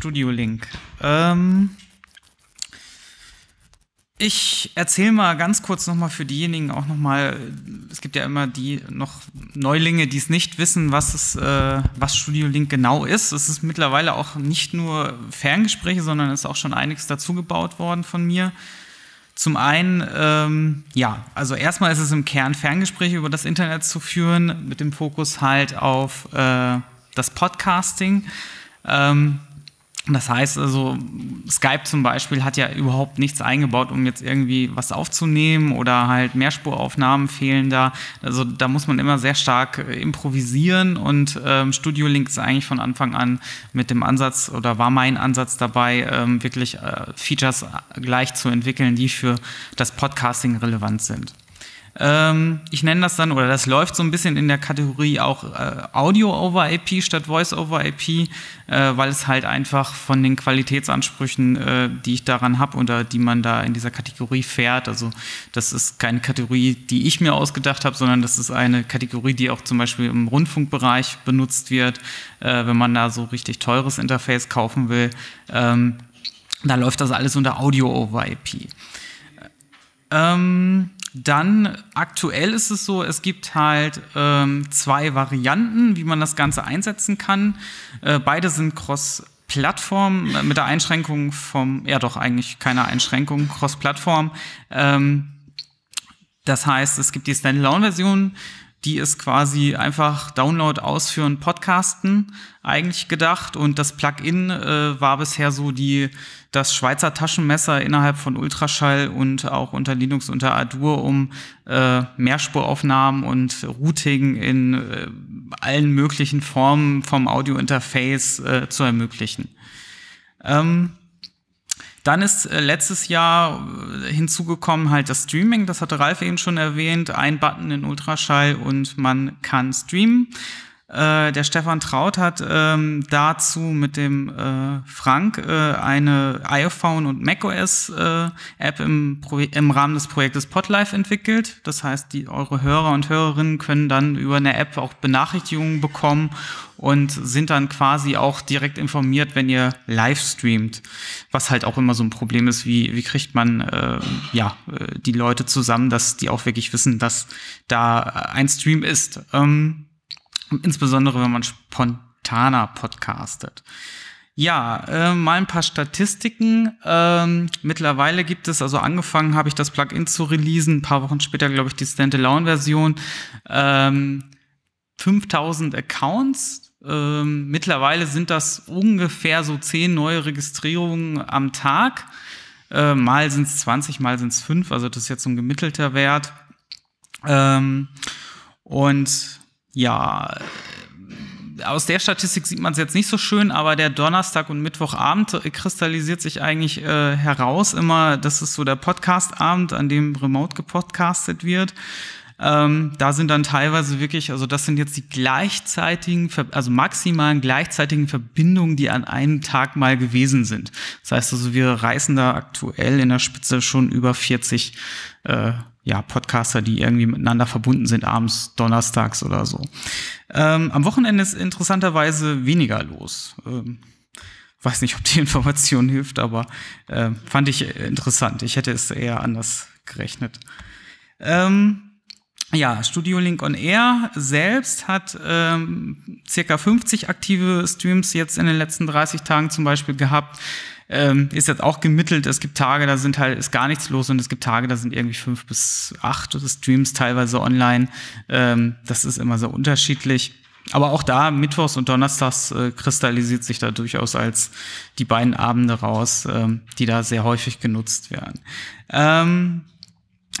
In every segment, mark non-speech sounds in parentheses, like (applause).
Studio Link. Ähm, ich erzähle mal ganz kurz nochmal für diejenigen auch nochmal, es gibt ja immer die noch Neulinge, die es nicht wissen, was, es, äh, was Studio Link genau ist. Es ist mittlerweile auch nicht nur Ferngespräche, sondern es ist auch schon einiges dazu gebaut worden von mir. Zum einen, ähm, ja, also erstmal ist es im Kern Ferngespräche über das Internet zu führen, mit dem Fokus halt auf äh, das Podcasting. Ähm, das heißt also, Skype zum Beispiel hat ja überhaupt nichts eingebaut, um jetzt irgendwie was aufzunehmen oder halt Mehrspuraufnahmen fehlen da. Also da muss man immer sehr stark äh, improvisieren und ähm, Studio Link ist eigentlich von Anfang an mit dem Ansatz oder war mein Ansatz dabei, ähm, wirklich äh, Features gleich zu entwickeln, die für das Podcasting relevant sind. Ähm, ich nenne das dann, oder das läuft so ein bisschen in der Kategorie auch äh, Audio over IP statt Voice over IP, äh, weil es halt einfach von den Qualitätsansprüchen, äh, die ich daran habe oder die man da in dieser Kategorie fährt, also das ist keine Kategorie, die ich mir ausgedacht habe, sondern das ist eine Kategorie, die auch zum Beispiel im Rundfunkbereich benutzt wird, wenn man da so richtig teures Interface kaufen will. Ähm, da läuft das alles unter Audio over IP. Ähm, dann aktuell ist es so, es gibt halt ähm, zwei Varianten, wie man das Ganze einsetzen kann. Äh, beide sind Cross-Plattform äh, mit der Einschränkung vom, ja doch eigentlich keine Einschränkung, Cross-Plattform. Ähm, das heißt, es gibt die Standalone-Version, die ist quasi einfach Download, Ausführen, Podcasten eigentlich gedacht und das Plugin äh, war bisher so die das Schweizer Taschenmesser innerhalb von Ultraschall und auch unter Linux unter Adur, um äh, Mehrspuraufnahmen und Routing in äh, allen möglichen Formen vom Audiointerface äh, zu ermöglichen. Ähm, dann ist äh, letztes Jahr äh, hinzugekommen halt das Streaming, das hatte Ralf eben schon erwähnt, ein Button in Ultraschall und man kann streamen. Äh, der Stefan Traut hat ähm, dazu mit dem äh, Frank äh, eine iPhone und macOS äh, App im, im Rahmen des Projektes Podlife entwickelt. Das heißt, die, eure Hörer und Hörerinnen können dann über eine App auch Benachrichtigungen bekommen und sind dann quasi auch direkt informiert, wenn ihr live streamt. Was halt auch immer so ein Problem ist, wie, wie kriegt man äh, ja, äh, die Leute zusammen, dass die auch wirklich wissen, dass da ein Stream ist. Ähm, Insbesondere wenn man spontaner podcastet. Ja, äh, mal ein paar Statistiken. Ähm, mittlerweile gibt es, also angefangen habe ich das Plugin zu releasen, ein paar Wochen später, glaube ich, die Standalone-Version. Ähm, 5000 Accounts. Ähm, mittlerweile sind das ungefähr so 10 neue Registrierungen am Tag. Äh, mal sind es 20, mal sind es 5, also das ist jetzt so ein gemittelter Wert. Ähm, und ja, aus der Statistik sieht man es jetzt nicht so schön, aber der Donnerstag und Mittwochabend kristallisiert sich eigentlich äh, heraus immer. Das ist so der Podcastabend, an dem remote gepodcastet wird. Ähm, da sind dann teilweise wirklich, also das sind jetzt die gleichzeitigen, also maximalen gleichzeitigen Verbindungen, die an einem Tag mal gewesen sind. Das heißt also, wir reißen da aktuell in der Spitze schon über 40 äh, ja, Podcaster, die irgendwie miteinander verbunden sind, abends, donnerstags oder so. Ähm, am Wochenende ist interessanterweise weniger los. Ähm, weiß nicht, ob die (laughs) Information hilft, aber äh, fand ich interessant. Ich hätte es eher anders gerechnet. Ähm, ja, Studio Link on Air selbst hat ähm, circa 50 aktive Streams jetzt in den letzten 30 Tagen zum Beispiel gehabt. Ähm, ist jetzt auch gemittelt. Es gibt Tage, da sind halt ist gar nichts los und es gibt Tage, da sind irgendwie fünf bis acht Streams teilweise online. Ähm, das ist immer sehr unterschiedlich. Aber auch da, Mittwochs und Donnerstags, äh, kristallisiert sich da durchaus als die beiden Abende raus, ähm, die da sehr häufig genutzt werden. Ähm,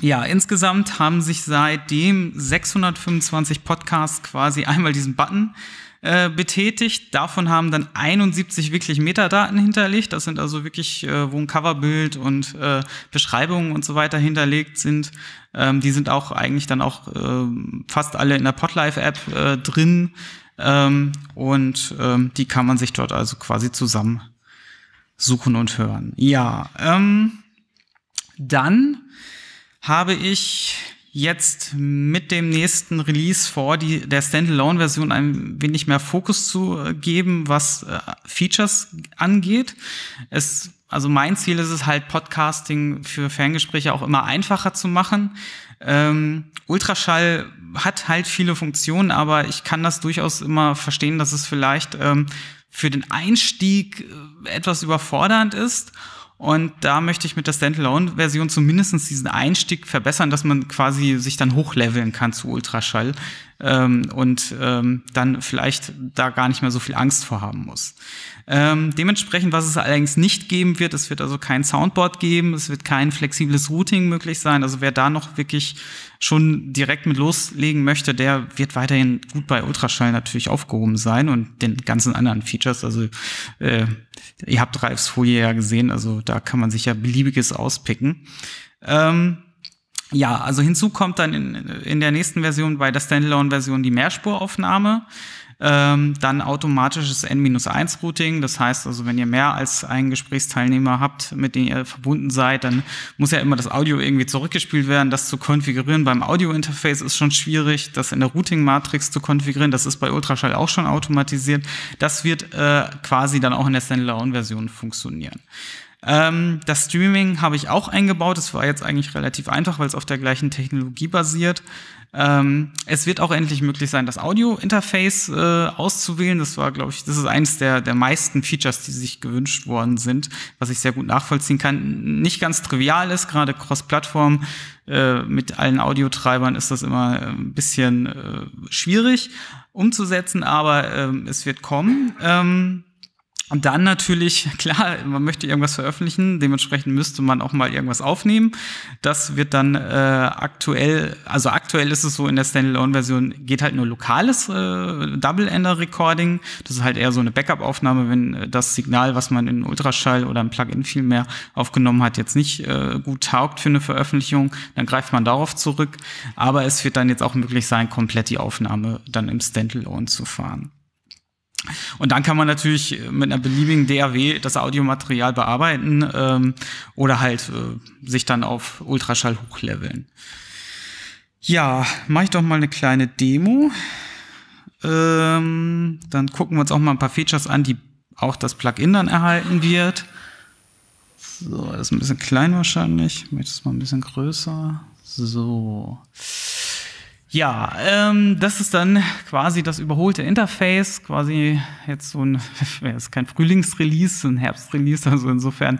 ja, insgesamt haben sich seitdem 625 Podcasts quasi (laughs) einmal diesen Button äh, betätigt. Davon haben dann 71 wirklich Metadaten hinterlegt. Das sind also wirklich, äh, wo ein Coverbild und äh, Beschreibungen und so weiter hinterlegt sind. Ähm, die sind auch eigentlich dann auch äh, fast alle in der Podlife-App äh, drin. Ähm, und ähm, die kann man sich dort also quasi zusammen suchen und hören. Ja, ähm, dann habe ich jetzt mit dem nächsten Release vor, die, der Standalone-Version ein wenig mehr Fokus zu äh, geben, was äh, Features angeht. Es, also mein Ziel ist es halt, Podcasting für Ferngespräche auch immer einfacher zu machen. Ähm, Ultraschall hat halt viele Funktionen, aber ich kann das durchaus immer verstehen, dass es vielleicht ähm, für den Einstieg äh, etwas überfordernd ist. Und da möchte ich mit der Standalone-Version zumindest diesen Einstieg verbessern, dass man quasi sich dann hochleveln kann zu Ultraschall ähm, und ähm, dann vielleicht da gar nicht mehr so viel Angst vor haben muss. Ähm, dementsprechend, was es allerdings nicht geben wird, es wird also kein Soundboard geben, es wird kein flexibles Routing möglich sein. Also wer da noch wirklich schon direkt mit loslegen möchte, der wird weiterhin gut bei Ultraschall natürlich aufgehoben sein und den ganzen anderen Features. Also äh, ihr habt Ralfs Folie ja gesehen, also da kann man sich ja beliebiges auspicken. Ähm, ja, also hinzu kommt dann in, in der nächsten Version bei der Standalone-Version die Mehrspuraufnahme. Ähm, dann automatisches N-1-Routing. Das heißt also, wenn ihr mehr als einen Gesprächsteilnehmer habt, mit dem ihr verbunden seid, dann muss ja immer das Audio irgendwie zurückgespielt werden. Das zu konfigurieren beim Audio-Interface ist schon schwierig. Das in der Routing-Matrix zu konfigurieren, das ist bei Ultraschall auch schon automatisiert. Das wird äh, quasi dann auch in der Standalone-Version funktionieren. Ähm, das Streaming habe ich auch eingebaut. Das war jetzt eigentlich relativ einfach, weil es auf der gleichen Technologie basiert. Ähm, es wird auch endlich möglich sein, das Audio-Interface äh, auszuwählen. Das war, glaube ich, das ist eines der, der meisten Features, die sich gewünscht worden sind, was ich sehr gut nachvollziehen kann. Nicht ganz trivial ist, gerade Cross-Plattform äh, mit allen Audiotreibern ist das immer ein bisschen äh, schwierig umzusetzen, aber ähm, es wird kommen. Ähm, und dann natürlich, (laughs) klar, man möchte irgendwas veröffentlichen, dementsprechend müsste man auch mal irgendwas aufnehmen. Das wird dann äh, aktuell, also aktuell ist es so in der Standalone-Version, geht halt nur lokales äh, Double-Ender-Recording. Das ist halt eher so eine Backup-Aufnahme, wenn äh, das Signal, was man in Ultraschall oder im Plugin vielmehr aufgenommen hat, jetzt nicht äh, gut taugt für eine Veröffentlichung, dann greift man darauf zurück. Aber es wird dann jetzt auch möglich sein, komplett die Aufnahme dann im Standalone zu fahren. Und dann kann man natürlich mit einer beliebigen DAW das Audiomaterial bearbeiten ähm, oder halt äh, sich dann auf Ultraschall hochleveln. Ja, mache ich doch mal eine kleine Demo. Ähm, dann gucken wir uns auch mal ein paar Features an, die auch das Plugin dann erhalten wird. So, das ist ein bisschen klein wahrscheinlich. Ich möchte es mal ein bisschen größer. So. Ja, ähm, das ist dann quasi das überholte Interface, quasi jetzt so ein, (laughs) ist kein Frühlingsrelease, ein Herbstrelease, also insofern,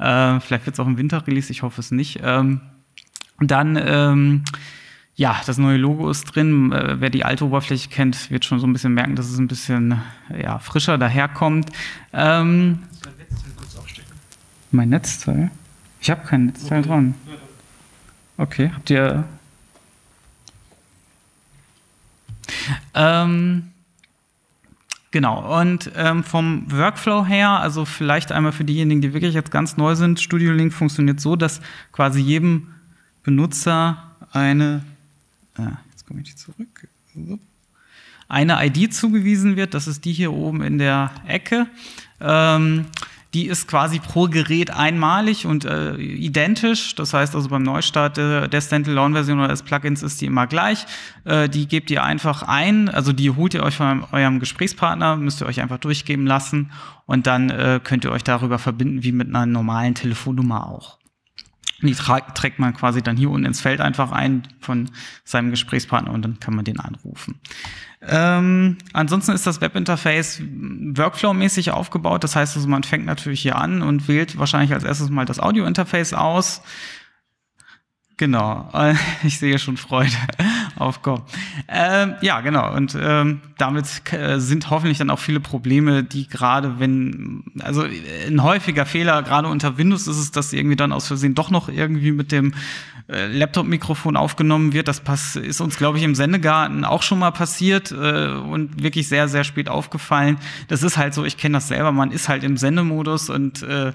äh, vielleicht wird es auch ein Winterrelease, ich hoffe es nicht. Ähm, und dann, ähm, ja, das neue Logo ist drin. Äh, wer die alte Oberfläche kennt, wird schon so ein bisschen merken, dass es ein bisschen ja, frischer daherkommt. Ähm, mein Netzteil? Ich habe kein Netzteil dran. Okay, habt ihr Ähm, Genau, und ähm, vom Workflow her, also vielleicht einmal für diejenigen, die wirklich jetzt ganz neu sind, Studio Link funktioniert so, dass quasi jedem Benutzer eine, ah, jetzt komme ich zurück, eine ID zugewiesen wird, das ist die hier oben in der Ecke. Ähm, die ist quasi pro Gerät einmalig und äh, identisch. Das heißt also beim Neustart äh, der Standalone-Version oder des Plugins ist die immer gleich. Äh, die gebt ihr einfach ein, also die holt ihr euch von eurem Gesprächspartner, müsst ihr euch einfach durchgeben lassen und dann äh, könnt ihr euch darüber verbinden wie mit einer normalen Telefonnummer auch. Die trägt man quasi dann hier unten ins Feld einfach ein von seinem Gesprächspartner und dann kann man den anrufen. Ähm, ansonsten ist das Webinterface Workflow-mäßig aufgebaut. Das heißt also, man fängt natürlich hier an und wählt wahrscheinlich als erstes mal das Audio-Interface aus. Genau, (laughs) ich sehe schon Freude (laughs) aufkommen. Ähm, ja, genau. Und ähm, damit äh, sind hoffentlich dann auch viele Probleme, die gerade, wenn, also ein häufiger Fehler, gerade unter Windows ist es, dass irgendwie dann aus Versehen doch noch irgendwie mit dem äh, Laptop-Mikrofon aufgenommen wird. Das pass ist uns, glaube ich, im Sendegarten auch schon mal passiert äh, und wirklich sehr, sehr spät aufgefallen. Das ist halt so, ich kenne das selber, man ist halt im Sendemodus und äh,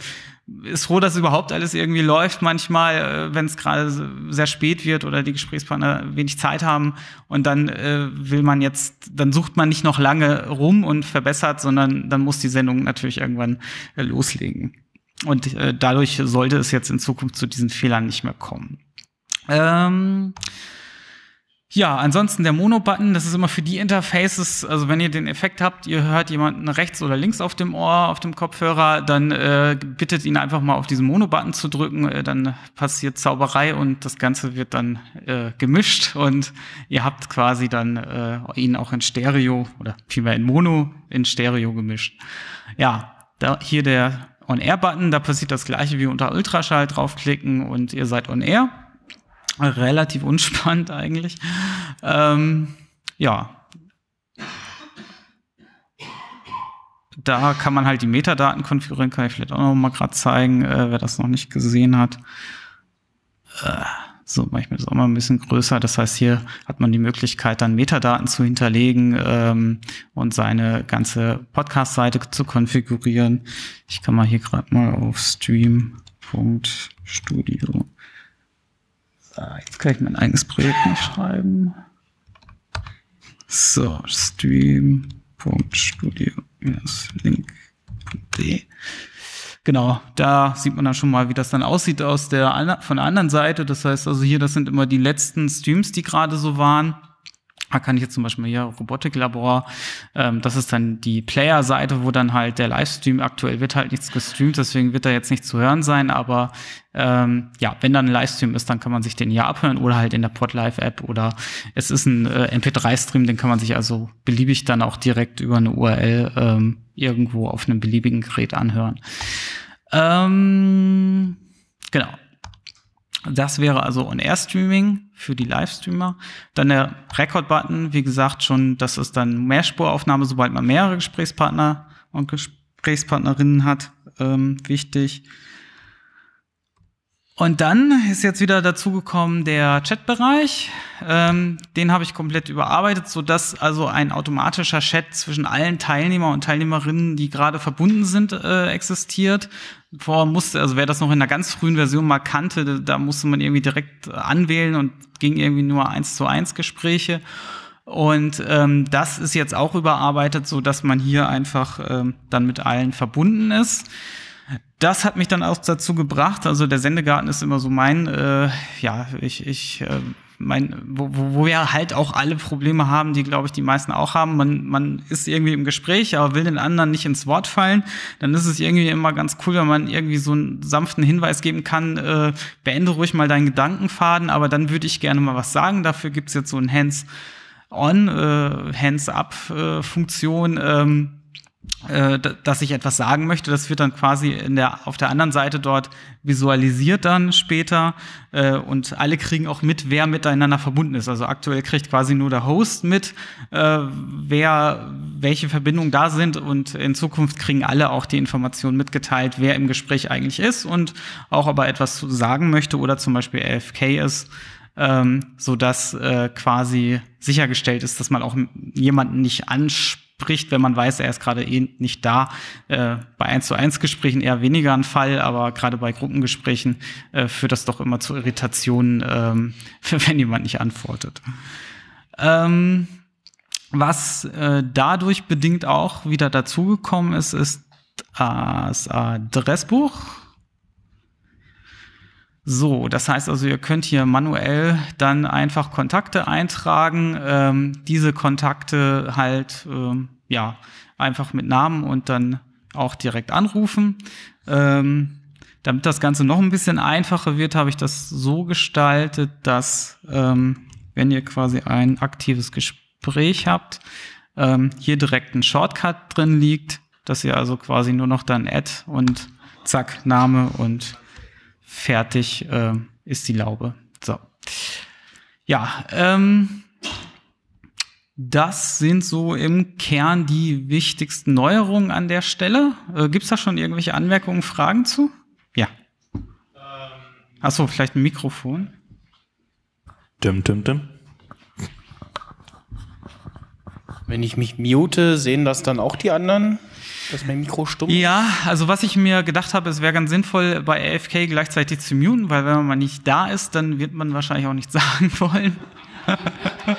ist froh, dass überhaupt alles irgendwie läuft manchmal, äh, wenn es gerade sehr spät wird oder die Gesprächspartner wenig Zeit haben und dann äh, will man jetzt, dann sucht man nicht noch lange rum und verbessert, sondern dann muss die Sendung natürlich irgendwann äh, loslegen. Und äh, dadurch sollte es jetzt in Zukunft zu diesen Fehlern nicht mehr kommen. Ähm, ja, ansonsten der Mono-Button, das ist immer für die Interfaces, also wenn ihr den Effekt habt, ihr hört jemanden rechts oder links auf dem Ohr, auf dem Kopfhörer, dann äh, bittet ihn einfach mal auf diesen Mono-Button zu drücken, äh, dann passiert Zauberei und das Ganze wird dann äh, gemischt. Und ihr habt quasi dann äh, ihn auch in Stereo oder vielmehr in Mono in Stereo gemischt. Ja, da hier der On-Air-Button, da passiert das gleiche wie unter Ultraschall draufklicken und ihr seid on-air relativ unspannend eigentlich. Ähm, ja. Da kann man halt die Metadaten konfigurieren, kann ich vielleicht auch noch mal gerade zeigen, äh, wer das noch nicht gesehen hat. Äh, so mache ich mir das auch mal ein bisschen größer. Das heißt, hier hat man die Möglichkeit, dann Metadaten zu hinterlegen ähm, und seine ganze Podcast-Seite zu konfigurieren. Ich kann mal hier gerade mal auf stream.studio Ah, jetzt kann ich mein eigenes Projekt nicht schreiben. So, stream.studio-link.de. Genau, da sieht man dann schon mal, wie das dann aussieht aus der, von der anderen Seite. Das heißt also hier, das sind immer die letzten Streams, die gerade so waren. Da kann ich jetzt zum Beispiel hier Robotiklabor, ähm, das ist dann die Player-Seite, wo dann halt der Livestream aktuell wird halt nichts gestreamt, deswegen wird da jetzt nicht zu hören sein, aber ähm, ja, wenn dann ein Livestream ist, dann kann man sich den hier abhören oder halt in der Podlive-App oder es ist ein äh, MP3-Stream, den kann man sich also beliebig dann auch direkt über eine URL ähm, irgendwo auf einem beliebigen Gerät anhören. Ähm, genau. Das wäre also On-Air-Streaming für die Livestreamer. Dann der Record-Button, wie gesagt, schon, das ist dann Mehrspuraufnahme, sobald man mehrere Gesprächspartner und Gesprächspartnerinnen hat, ähm, wichtig. Und dann ist jetzt wieder dazugekommen der Chatbereich. Ähm, den habe ich komplett überarbeitet, so dass also ein automatischer Chat zwischen allen Teilnehmer und Teilnehmerinnen, die gerade verbunden sind, äh, existiert. Vorher musste, also wer das noch in einer ganz frühen Version mal kannte, da musste man irgendwie direkt anwählen und ging irgendwie nur eins zu eins Gespräche. Und ähm, das ist jetzt auch überarbeitet, so dass man hier einfach ähm, dann mit allen verbunden ist. Das hat mich dann auch dazu gebracht, also der Sendegarten ist immer so mein, äh, ja, ich, ich, äh, mein, wo, wo wir halt auch alle Probleme haben, die, glaube ich, die meisten auch haben. Man, man ist irgendwie im Gespräch, aber will den anderen nicht ins Wort fallen. Dann ist es irgendwie immer ganz cool, wenn man irgendwie so einen sanften Hinweis geben kann, äh, beende ruhig mal deinen Gedankenfaden, aber dann würde ich gerne mal was sagen. Dafür gibt's jetzt so ein Hands-on, äh, Hands-up-Funktion. Äh, ähm, äh, dass ich etwas sagen möchte. Das wird dann quasi in der, auf der anderen Seite dort visualisiert dann später äh, und alle kriegen auch mit, wer miteinander verbunden ist. Also aktuell kriegt quasi nur der Host mit, äh, wer, welche Verbindungen da sind und in Zukunft kriegen alle auch die Informationen mitgeteilt, wer im Gespräch eigentlich ist und auch aber etwas zu sagen möchte oder zum Beispiel AFK ist. Ähm, so dass äh, quasi sichergestellt ist, dass man auch jemanden nicht anspricht spricht, wenn man weiß, er ist gerade eh nicht da. Äh, bei 1 zu 1 Gesprächen eher weniger ein Fall, aber gerade bei Gruppengesprächen äh, führt das doch immer zu Irritationen, ähm, (laughs) wenn jemand nicht antwortet. Ähm, was äh, dadurch bedingt auch wieder dazugekommen ist, ist das Adressbuch. So, das heißt also, ihr könnt hier manuell dann einfach Kontakte eintragen, ähm, diese Kontakte halt ähm, ja einfach mit Namen und dann auch direkt anrufen. Ähm, damit das Ganze noch ein bisschen einfacher wird, habe ich das so gestaltet, dass ähm, wenn ihr quasi ein aktives Gespräch habt, ähm, hier direkt ein Shortcut drin liegt, dass ihr also quasi nur noch dann Add und zack, Name und fertig äh, ist die Laube. So. Ja, ähm, das sind so im Kern die wichtigsten Neuerungen an der Stelle. Äh, Gibt es da schon irgendwelche Anmerkungen, Fragen zu? Ja. Ähm. Achso, vielleicht ein Mikrofon. Dim, dim, dim. Wenn ich mich mute, sehen das dann auch die anderen? Dass mein Mikro stumm Ja, also was ich mir gedacht habe, es wäre ganz sinnvoll, bei AFK gleichzeitig zu muten, weil wenn man nicht da ist, dann wird man wahrscheinlich auch nichts (laughs) sagen wollen. (laughs)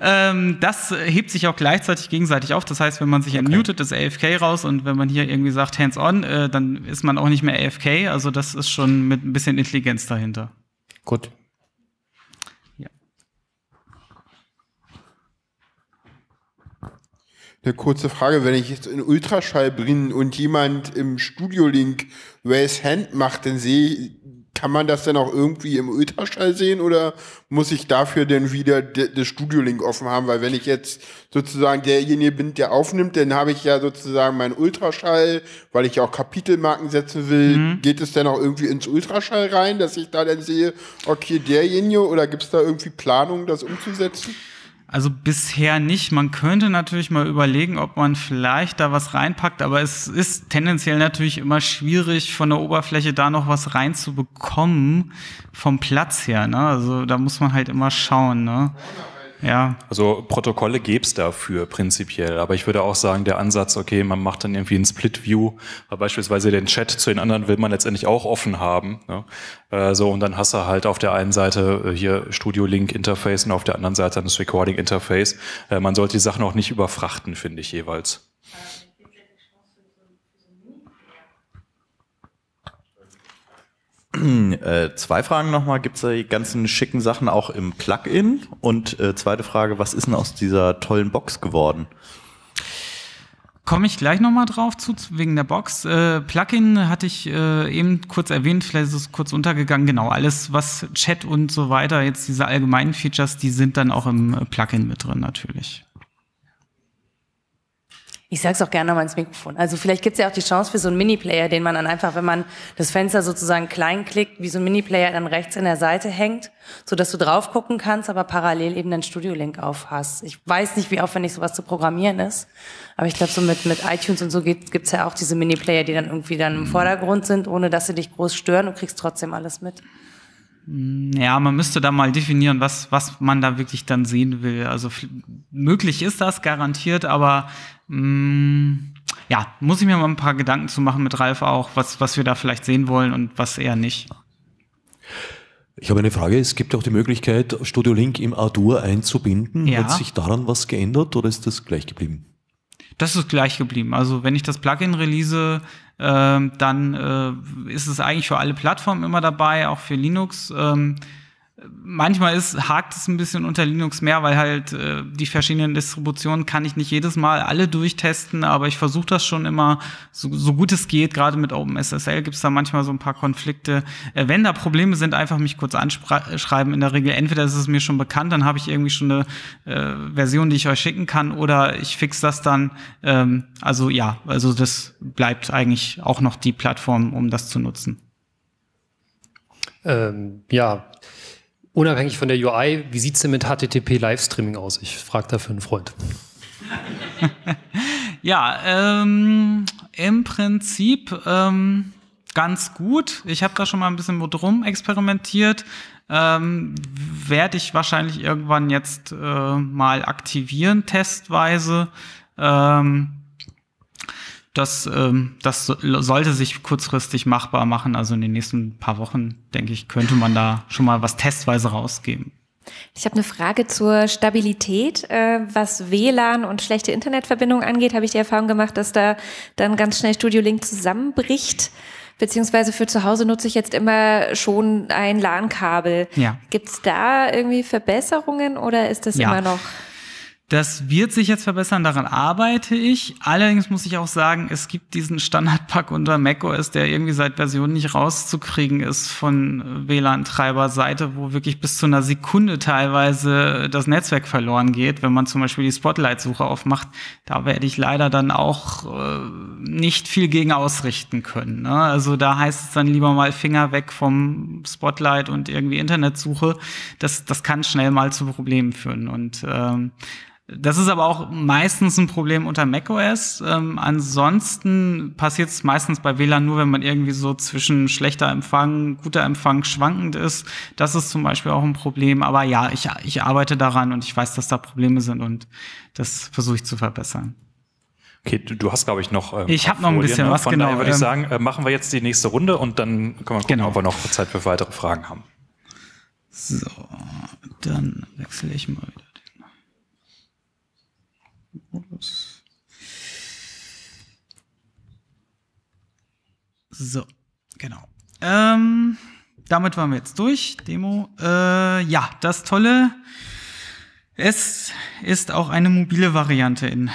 ähm, das hebt sich auch gleichzeitig gegenseitig auf. Das heißt, wenn man sich okay. entmutet, ist AFK raus und wenn man hier irgendwie sagt Hands-on, äh, dann ist man auch nicht mehr AFK. Also das ist schon mit ein bisschen Intelligenz dahinter. Gut. Eine kurze Frage, wenn ich jetzt in Ultraschall bin und jemand im Studio-Link Raise Hand macht, dann sehe kann man das dann auch irgendwie im Ultraschall sehen oder muss ich dafür denn wieder das Studio-Link offen haben? Weil wenn ich jetzt sozusagen derjenige bin, der aufnimmt, dann habe ich ja sozusagen meinen Ultraschall, weil ich auch Kapitelmarken setzen will. Mhm. Geht es dann auch irgendwie ins Ultraschall rein, dass ich da dann sehe, okay, derjenige oder gibt es da irgendwie Planungen, das umzusetzen? Also bisher nicht. Man könnte natürlich mal überlegen, ob man vielleicht da was reinpackt, aber es ist tendenziell natürlich immer schwierig, von der Oberfläche da noch was reinzubekommen, vom Platz her. Ne? Also da muss man halt immer schauen. Ne? Ja. Also Protokolle gäbe es dafür prinzipiell, aber ich würde auch sagen, der Ansatz, okay, man macht dann irgendwie ein Split-View, beispielsweise den Chat zu den anderen will man letztendlich auch offen haben. Ne? Äh, so, und dann hast du halt auf der einen Seite äh, hier Studio-Link-Interface und auf der anderen Seite das Recording-Interface. Äh, man sollte die Sachen auch nicht überfrachten, finde ich jeweils. (clears throat) Äh, zwei Fragen nochmal. Gibt es da die ganzen schicken Sachen auch im Plugin? Und äh, zweite Frage, was ist denn aus dieser tollen Box geworden? Komme ich gleich nochmal drauf zu, wegen der Box. Äh, Plugin hatte ich äh, eben kurz erwähnt, vielleicht ist es kurz untergegangen. Genau, alles, was Chat und so weiter, jetzt diese allgemeinen Features, die sind dann auch im Plugin mit drin natürlich. Ich sage es auch gerne mal ins Mikrofon. Also vielleicht gibt es ja auch die Chance für so einen Mini-Player, den man dann einfach, wenn man das Fenster sozusagen klein klickt, wie so ein Mini-Player dann rechts in der Seite hängt, so dass du drauf gucken kannst, aber parallel eben den Studio-Link aufhast. Ich weiß nicht, wie aufwendig sowas zu programmieren ist, aber ich glaube, so mit, mit iTunes und so gibt es ja auch diese Mini-Player, die dann irgendwie dann im. Vordergrund sind, ohne dass sie dich groß stören und kriegst trotzdem alles mit. Mm, ja, man müsste da mal definieren, was, was man da wirklich dann sehen will. Also möglich ist das garantiert, aber mh, mm, ja, muss ich mir mal ein paar Gedanken zu machen mit Ralf auch, was, was wir da vielleicht sehen wollen und was eher nicht. Ich habe eine Frage. Es gibt auch die Möglichkeit, Studio Link im Ardour einzubinden. Ja. Hat sich daran was geändert oder ist das gleich geblieben? Das ist gleich geblieben. Also wenn ich das Plugin release, äh, dann äh, ist es eigentlich für alle Plattformen immer dabei, auch für Linux. Ähm, manchmal ist, hakt es ein bisschen unter Linux mehr, weil halt äh, die verschiedenen Distributionen kann ich nicht jedes Mal alle durchtesten, aber ich versuche das schon immer so, so gut es geht. Gerade mit OpenSSL gibt es da manchmal so ein paar Konflikte. Äh, wenn da Probleme sind, einfach mich kurz anschreiben. In der Regel entweder ist es mir schon bekannt, dann habe ich irgendwie schon eine äh, Version, die ich euch schicken kann, oder ich fix das dann. Ähm, also ja, also das bleibt eigentlich auch noch die Plattform, um das zu nutzen. Ähm, ja, Unabhängig von der UI, wie sieht es denn mit HTTP Livestreaming aus? Ich frage dafür einen Freund. (laughs) ja, ähm, im Prinzip ähm, ganz gut. Ich habe da schon mal ein bisschen mit rum experimentiert. Ähm, Werde ich wahrscheinlich irgendwann jetzt äh, mal aktivieren, testweise. Ähm, das, ähm, das sollte sich kurzfristig machbar machen. Also in den nächsten paar Wochen, denke ich, könnte man da schon mal was testweise rausgeben. Ich habe eine Frage zur Stabilität. Äh, was WLAN und schlechte Internetverbindung angeht, habe ich die Erfahrung gemacht, dass da dann ganz schnell Studio Link zusammenbricht. Beziehungsweise für zu Hause nutze ich jetzt immer schon ein LAN-Kabel. Ja. Gibt es da irgendwie Verbesserungen oder ist das ja. immer noch? Das wird sich jetzt verbessern, daran arbeite ich. Allerdings muss ich auch sagen, es gibt diesen Standardpack unter macOS, der irgendwie seit Version nicht rauszukriegen ist von WLAN-Treiberseite, wo wirklich bis zu einer Sekunde teilweise das Netzwerk verloren geht, wenn man zum Beispiel die Spotlight-Suche aufmacht. Da werde ich leider dann auch äh, nicht viel gegen ausrichten können. Ne? Also da heißt es dann lieber mal Finger weg vom Spotlight und irgendwie Internetsuche. Das, das kann schnell mal zu Problemen führen. Und ähm, das ist aber auch meistens ein Problem unter macOS. Ähm, ansonsten passiert es meistens bei WLAN nur, wenn man irgendwie so zwischen schlechter Empfang, guter Empfang schwankend ist. Das ist zum Beispiel auch ein Problem. Aber ja, ich, ich arbeite daran und ich weiß, dass da Probleme sind und das versuche ich zu verbessern. Okay, du, du hast, glaube ich, noch. Ähm, ich habe noch ein bisschen ne? was, Von genau. Daher würde ich ähm, sagen, äh, machen wir jetzt die nächste Runde und dann können wir gucken, genau. ob wir noch Zeit für weitere Fragen haben. So, dann wechsle ich mal wieder. Modus. So, genau. Ähm, damit waren wir jetzt durch. Demo. Äh, ja, das Tolle. Es ist auch eine mobile Variante in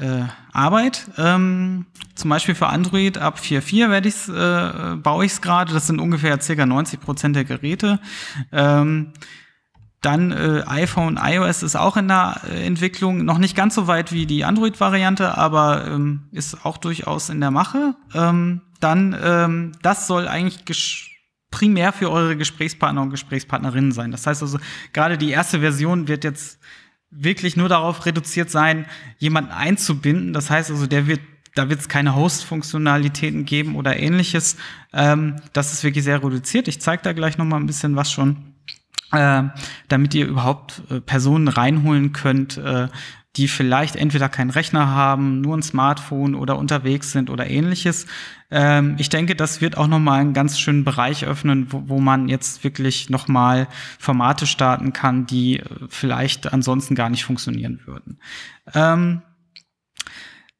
äh, Arbeit. Ähm, zum Beispiel für Android ab 4.4 werde ich's, äh, baue ich es gerade. Das sind ungefähr ca. 90 Prozent der Geräte. Ähm, dann äh, iPhone, iOS ist auch in der äh, Entwicklung, noch nicht ganz so weit wie die Android-Variante, aber ähm, ist auch durchaus in der Mache. Ähm, dann, ähm, das soll eigentlich primär für eure Gesprächspartner und Gesprächspartnerinnen sein. Das heißt also, gerade die erste Version wird jetzt wirklich nur darauf reduziert sein, jemanden einzubinden. Das heißt also, der wird da wird es keine Host-Funktionalitäten geben oder ähnliches. Ähm, das ist wirklich sehr reduziert. Ich zeige da gleich noch mal ein bisschen was schon, äh, damit ihr überhaupt äh, Personen reinholen könnt, äh, die vielleicht entweder keinen Rechner haben, nur ein Smartphone oder unterwegs sind oder ähnliches. Ähm, ich denke, das wird auch nochmal einen ganz schönen Bereich öffnen, wo, man jetzt wirklich nochmal Formate starten kann, die vielleicht ansonsten gar nicht funktionieren würden. Ähm,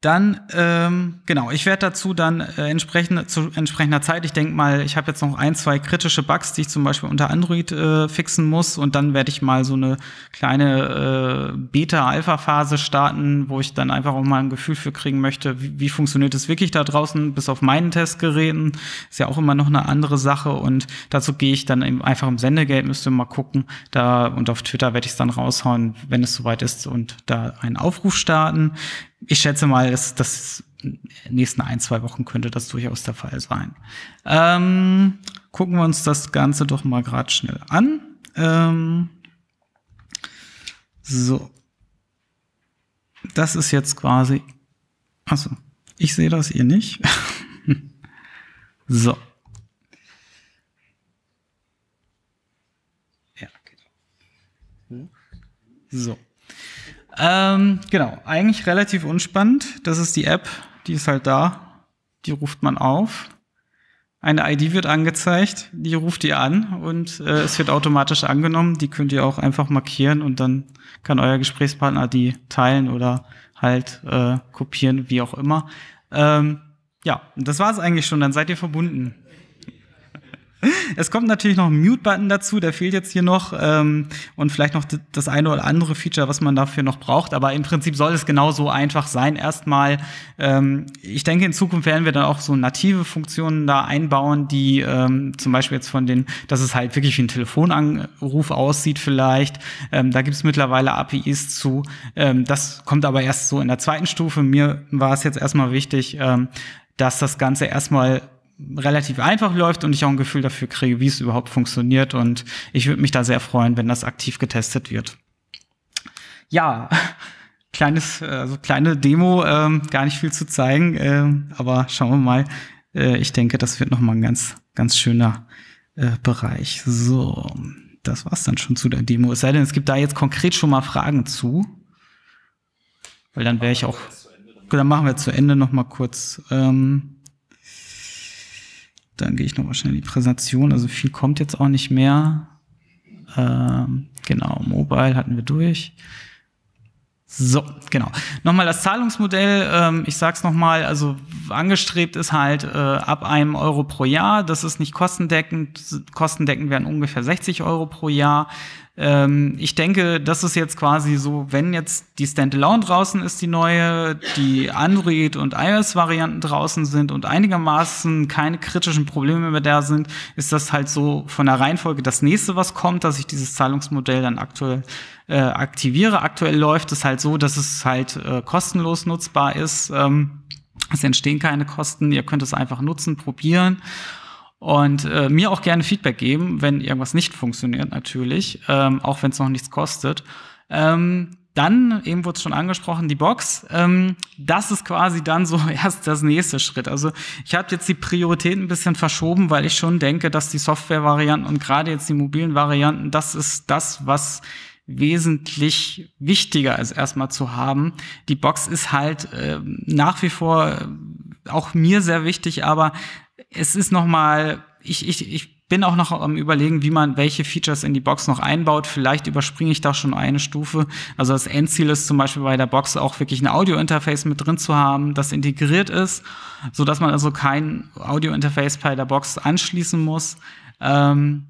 dann, ähm, genau, ich werde dazu dann äh, entsprechend, zu entsprechender Zeit, ich denke mal, ich habe jetzt noch ein, zwei kritische Bugs, die ich zum Beispiel unter Android äh, fixen muss. Und dann werde ich mal so eine kleine äh, Beta-Alpha-Phase starten, wo ich dann einfach auch mal ein Gefühl für kriegen möchte, wie, wie funktioniert es wirklich da draußen, bis auf meinen Testgeräten, ist ja auch immer noch eine andere Sache. Und dazu gehe ich dann eben einfach im Sendegeld, müsst ihr mal gucken, da und auf Twitter werde ich es dann raushauen, wenn es soweit ist und da einen Aufruf starten ich schätze mal, dass das nächsten ein, zwei Wochen könnte das durchaus der Fall sein. Ähm, gucken wir uns das Ganze doch mal gerade schnell an. Ähm, so. Das ist jetzt quasi. Achso, ich sehe das, ihr nicht. (laughs) so. Ja, genau. So. Ähm, genau, eigentlich relativ unspannend. Das ist die App, die ist halt da. Die ruft man auf. Eine ID wird angezeigt, die ruft ihr an und äh, es wird automatisch angenommen. Die könnt ihr auch einfach markieren und dann kann euer Gesprächspartner die teilen oder halt äh, kopieren, wie auch immer. Ähm, ja, das war es eigentlich schon. Dann seid ihr verbunden. Es kommt natürlich noch ein Mute-Button dazu, der fehlt jetzt hier noch ähm, und vielleicht noch das eine oder andere Feature, was man dafür noch braucht. Aber im Prinzip soll es genauso einfach sein. Erstmal, ähm, ich denke, in Zukunft werden wir dann auch so native Funktionen da einbauen, die ähm, zum Beispiel jetzt von den, dass es halt wirklich wie ein Telefonanruf aussieht vielleicht. Ähm, da gibt es mittlerweile APIs zu. Ähm, das kommt aber erst so in der zweiten Stufe. Mir war es jetzt erstmal wichtig, ähm, dass das Ganze erstmal relativ einfach läuft und ich auch ein Gefühl dafür kriege, wie es überhaupt funktioniert. Und ich würde mich da sehr freuen, wenn das aktiv getestet wird. Ja, (laughs) kleines, also kleine Demo, ähm, gar nicht viel zu zeigen, ähm, aber schauen wir mal. Äh, ich denke, das wird nochmal ein ganz, ganz schöner äh, Bereich. So, das war's dann schon zu der Demo. Es sei denn, es gibt da jetzt konkret schon mal Fragen zu. Weil dann wäre ich auch. Dann machen wir zu Ende noch mal kurz. Ähm, dann gehe ich noch mal schnell in die Präsentation. Also viel kommt jetzt auch nicht mehr. Ähm, genau, Mobile hatten wir durch. So, genau. Nochmal das Zahlungsmodell, ähm, ich sag's nochmal, also angestrebt ist halt äh, ab einem Euro pro Jahr. Das ist nicht kostendeckend. Kostendeckend wären ungefähr 60 Euro pro Jahr. Ähm, ich denke, das ist jetzt quasi so, wenn jetzt die Standalone draußen ist, die neue, die Android- und iOS-Varianten draußen sind und einigermaßen keine kritischen Probleme mehr da sind, ist das halt so von der Reihenfolge das nächste, was kommt, dass ich dieses Zahlungsmodell dann aktuell äh, aktiviere. Aktuell läuft es halt so, dass es halt äh, kostenlos nutzbar ist. Ähm, es entstehen keine Kosten, ihr könnt es einfach nutzen, probieren und äh, mir auch gerne Feedback geben, wenn irgendwas nicht funktioniert, natürlich, ähm, auch wenn es noch nichts kostet. Ähm, dann, eben wurde es schon angesprochen, die Box. Ähm, das ist quasi dann so (laughs) erst das nächste Schritt. Also ich habe jetzt die Prioritäten ein bisschen verschoben, weil ich schon denke, dass die Software-Varianten und gerade jetzt die mobilen Varianten, das ist das, was wesentlich wichtiger ist, erstmal zu haben. Die Box ist halt äh, nach wie vor auch mir sehr wichtig, aber es ist noch mal, ich, ich, ich bin auch noch am überlegen, wie man welche Features in die Box noch einbaut. Vielleicht überspringe ich da schon eine Stufe. Also das Endziel ist zum Beispiel bei der Box auch wirklich ein Audio-Interface mit drin zu haben, das integriert ist, so dass man also kein Audio-Interface bei der Box anschließen muss. Ähm,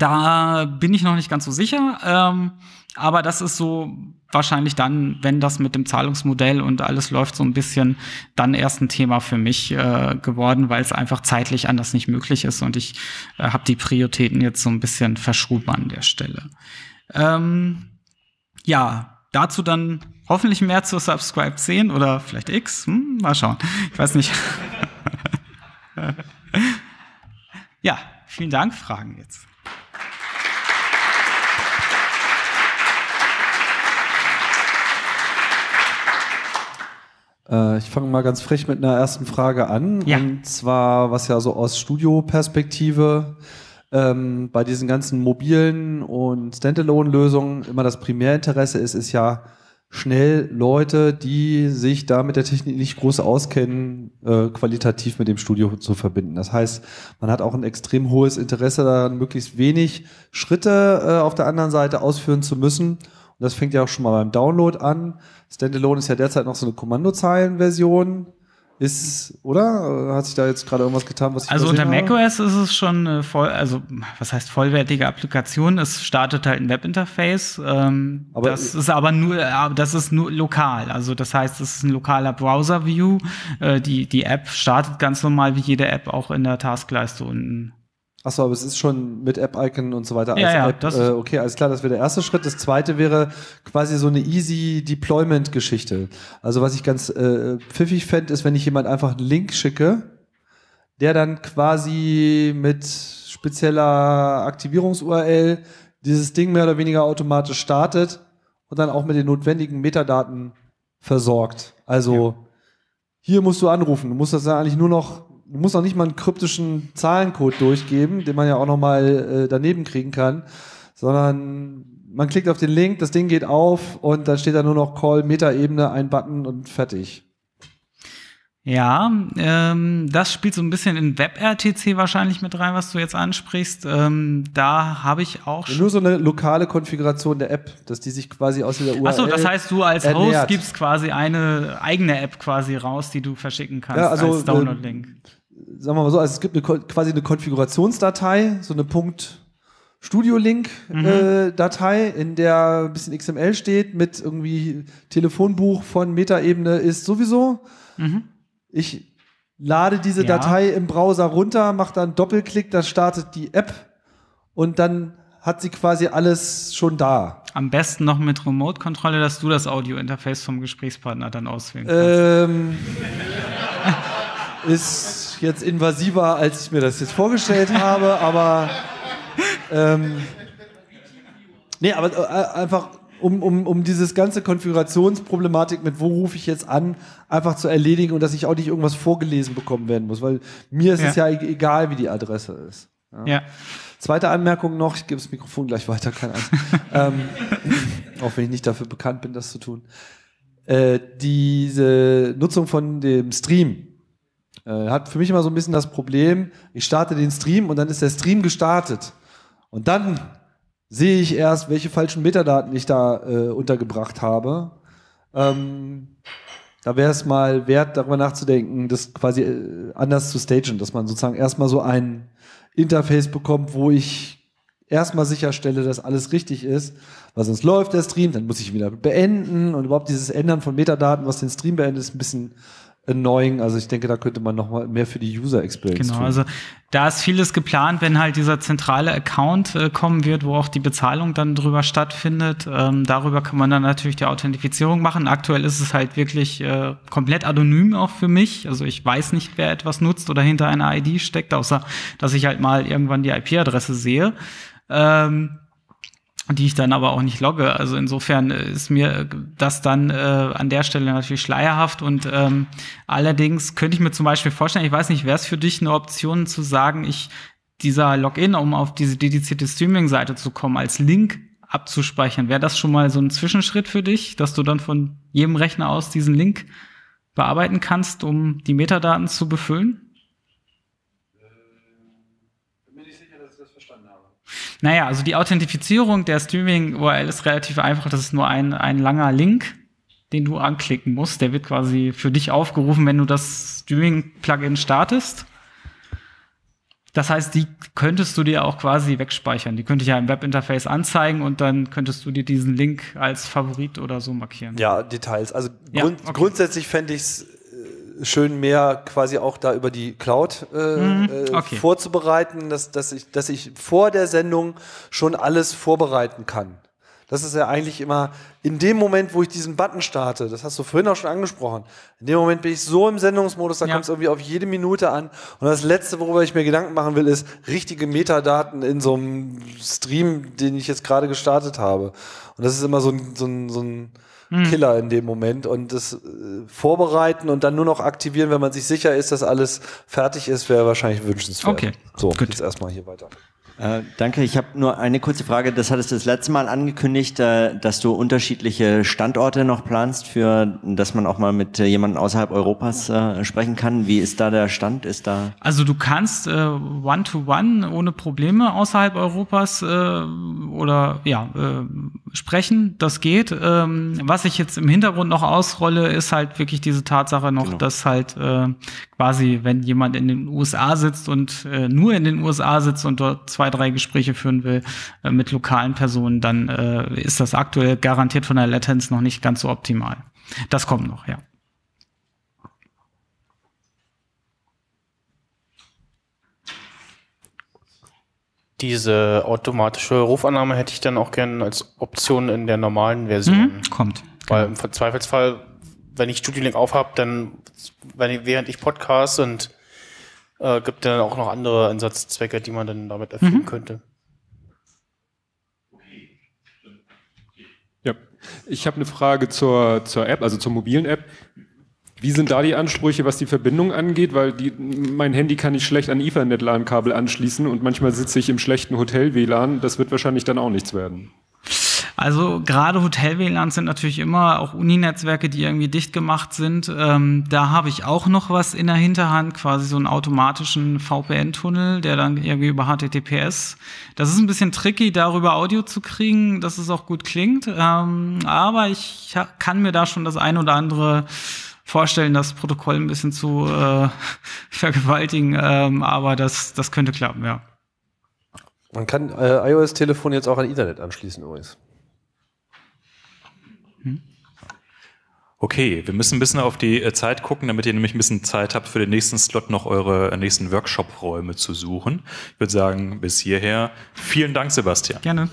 da bin ich noch nicht ganz so sicher. Ähm, aber das ist so wahrscheinlich dann, wenn das mit dem Zahlungsmodell und alles läuft so ein bisschen, dann erst ein Thema für mich äh, geworden, weil es einfach zeitlich anders nicht möglich ist und ich äh, habe die Prioritäten jetzt so ein bisschen verschoben an der Stelle. Ähm, ja, dazu dann hoffentlich mehr zur Subscribe 10 oder vielleicht X. Hm, mal schauen. Ich weiß nicht. (laughs) ja, vielen Dank. Fragen jetzt. Äh, ich fange mal ganz frech mit einer ersten Frage an. Ja. Und zwar, was ja so aus Studioperspektive ähm, bei diesen ganzen mobilen und Standalone-Lösungen immer das Primärinteresse ist, ist ja schnell Leute, die sich da mit der Technik nicht groß auskennen, äh, qualitativ mit dem Studio zu verbinden. Das heißt, man hat auch ein extrem hohes Interesse daran, möglichst wenig Schritte äh, auf der anderen Seite ausführen zu müssen und das fängt ja auch schon mal beim Download an. Standalone ist ja derzeit noch so eine Kommandozeilenversion. Ist, oder? Hat sich da jetzt gerade irgendwas getan, was ich Also unter macOS ist es schon eine voll, also was heißt vollwertige Applikation? Es startet halt ein Webinterface. Ähm, aber das ist aber nur, das ist nur lokal. Also das heißt, es ist ein lokaler Browser-View. Äh, die, die App startet ganz normal wie jede App auch in der Taskleiste unten. Achso, aber es ist schon mit App-Icon und so weiter. Ja, ja, App, das äh, okay, alles klar, das wäre der erste Schritt. Das zweite wäre quasi so eine easy Deployment-Geschichte. Also was ich ganz äh, pfiffig fände, ist, wenn ich jemand einfach einen Link schicke, der dann quasi mit spezieller Aktivierungs-URL dieses Ding mehr oder weniger automatisch startet und dann auch mit den notwendigen Metadaten versorgt. Also ja. hier musst du anrufen. Du musst das dann eigentlich nur noch du musst auch nicht mal einen kryptischen Zahlencode durchgeben, den man ja auch nochmal äh, daneben kriegen kann, sondern man klickt auf den Link, das Ding geht auf und dann steht da nur noch Call, Metaebene, ein Button und fertig. Ja, ähm, das spielt so ein bisschen in WebRTC wahrscheinlich mit rein, was du jetzt ansprichst. Ähm, da habe ich auch schon. Nur so eine lokale Konfiguration der App, dass die sich quasi aus der URL. Achso, das heißt, du als ernährt. Host gibst quasi eine eigene App quasi raus, die du verschicken kannst ja, also, als Download-Link. Äh, sagen wir mal so, also es gibt eine, quasi eine Konfigurationsdatei, so eine Punkt Studio Link mhm. äh, Datei, in der ein bisschen XML steht mit irgendwie Telefonbuch von Metaebene ist sowieso. Mhm. Ich lade diese ja. Datei im Browser runter, mache dann Doppelklick, dann startet die App und dann hat sie quasi alles schon da. Am besten noch mit Remote-Kontrolle, dass du das Audio-Interface vom Gesprächspartner dann auswählen kannst. Ähm, (laughs) ist jetzt invasiver, als ich mir das jetzt vorgestellt habe, aber ähm, nee, aber äh, einfach um, um, um dieses ganze Konfigurationsproblematik mit wo rufe ich jetzt an, einfach zu erledigen und dass ich auch nicht irgendwas vorgelesen bekommen werden muss, weil mir ist ja. es ja e-, egal, wie die Adresse ist. Ja. ja. Zweite Anmerkung noch, ich gebe das Mikrofon gleich weiter, keine Angst. (laughs) ähm, auch wenn ich nicht dafür bekannt bin, das zu tun. Äh, diese Nutzung von dem Stream, äh, hat für mich immer so ein bisschen das Problem, ich starte den Stream und dann ist der Stream gestartet. Und dann sehe ich erst, welche falschen Metadaten ich da äh, untergebracht habe. Ähm, da wäre es mal wert, darüber nachzudenken, das quasi äh, anders zu stagen, dass man sozusagen erstmal so ein Interface bekommt, wo ich erstmal sicherstelle, dass alles richtig ist, weil sonst läuft der Stream, dann muss ich ihn wieder beenden und überhaupt dieses Ändern von Metadaten, was den Stream beendet, ist ein bisschen annoying. Also ich denke, da könnte man noch mal mehr für die User Experience genau, tun. also da ist vieles geplant, wenn halt dieser zentrale Account äh, kommen wird, wo auch die Bezahlung dann drüber stattfindet. Ähm, darüber kann man dann natürlich die Authentifizierung machen. Aktuell ist es halt wirklich äh, komplett anonym auch für mich. Also ich weiß nicht, wer etwas nutzt oder hinter einer ID steckt, außer dass ich halt mal irgendwann die IP-Adresse sehe. Ähm, die ich dann aber auch nicht logge. Also insofern ist mir das dann äh, an der Stelle natürlich schleierhaft und ähm, allerdings könnte ich mir zum Beispiel vorstellen, ich weiß nicht, wäre es für dich eine Option zu sagen, ich dieser Login, um auf diese dedizierte Streaming-Seite zu kommen, als Link abzuspeichern, wäre das schon mal so ein Zwischenschritt für dich, dass du dann von jedem Rechner aus diesen Link bearbeiten kannst, um die Metadaten zu befüllen? Naja, also die Authentifizierung der Streaming-URL ist relativ einfach. Das ist nur ein, ein langer Link, den du anklicken musst. Der wird quasi für dich aufgerufen, wenn du das Streaming-Plugin startest. Das heißt, die könntest du dir auch quasi wegspeichern. Die könnte ich ja im Webinterface anzeigen und dann könntest du dir diesen Link als Favorit oder so markieren. Ja, Details. Also Ja, grund okay. grundsätzlich fände ich es schön, mehr quasi auch da über die Cloud äh, Mhm, äh, okay. vorzubereiten, dass, dass, ich, dass ich vor der Sendung schon alles vorbereiten kann. Das ist ja eigentlich immer in dem Moment, wo ich diesen Button starte, das hast du vorhin auch schon angesprochen, in dem Moment bin ich so im Sendungsmodus, da Ja. kommt es irgendwie auf jede Minute an. Und das Letzte, worüber ich mir Gedanken machen will, ist richtige Metadaten in so einem Stream, den ich jetzt gerade gestartet habe. Und das ist immer so ein, so ein, so ein. Killer in dem Moment. Und das äh, Vorbereiten und dann nur noch aktivieren, wenn man sich sicher ist, dass alles fertig ist, wäre wahrscheinlich wünschenswert. Okay, So, jetzt erstmal hier weiter. Äh, danke, ich habe nur eine kurze Frage. Das hattest du das letzte Mal angekündigt, äh, dass du unterschiedliche Standorte noch planst, für dass man auch mal mit äh, jemandem außerhalb Europas äh, sprechen kann. Wie ist da der Stand? Ist da Also du kannst äh, One-to-One ohne Probleme außerhalb Europas äh, oder ja äh, sprechen. Das geht. Ähm, was ich jetzt im Hintergrund noch ausrolle, ist halt wirklich diese Tatsache noch, dass halt äh, quasi, wenn jemand in den USA sitzt und äh, nur in den USA sitzt und dort zwei, drei Gespräche führen will äh, mit lokalen Personen, dann äh, ist das aktuell garantiert von der Latenz noch nicht ganz so optimal. Das kommt noch, ja. Diese automatische Rufannahme hätte ich dann auch gerne als Option in der normalen Version. Mhm, kommt. Weil im Zweifelsfall, wenn ich Studio Link aufhab, dann, wenn ich, während ich podcast und äh, gibt dann auch noch andere Einsatzzwecke, die man dann damit erfüllen Mhm. könnte. Ja, ich habe eine Frage zur, zur App, also zur mobilen App. Wie sind da die Ansprüche, was die Verbindung angeht? Weil die, mein Handy kann ich schlecht an Ethernet-LAN-Kabel anschließen und manchmal sitze ich im schlechten Hotel-WLAN. Das wird wahrscheinlich dann auch nichts werden. Also gerade Hotel-WLANs sind natürlich immer auch Uni-Netzwerke, die irgendwie dicht gemacht sind. Ähm, da habe ich auch noch was in der Hinterhand, quasi so einen automatischen VPN-Tunnel, der dann irgendwie über HTTPS. Das ist ein bisschen tricky, darüber Audio zu kriegen, dass es auch gut klingt. Ähm, aber ich kann mir da schon das ein oder andere vorstellen, das Protokoll ein bisschen zu äh, (laughs) vergewaltigen. Ähm, aber das, das könnte klappen, ja. Man kann äh, iOS-Telefon jetzt auch an Ethernet anschließen übrigens. Okay, wir müssen ein bisschen auf die äh, Zeit gucken, damit ihr nämlich ein bisschen Zeit habt, für den nächsten Slot noch eure äh, nächsten Workshop-Räume zu suchen. Ich würde sagen, bis hierher. Vielen Dank, Sebastian. Gerne.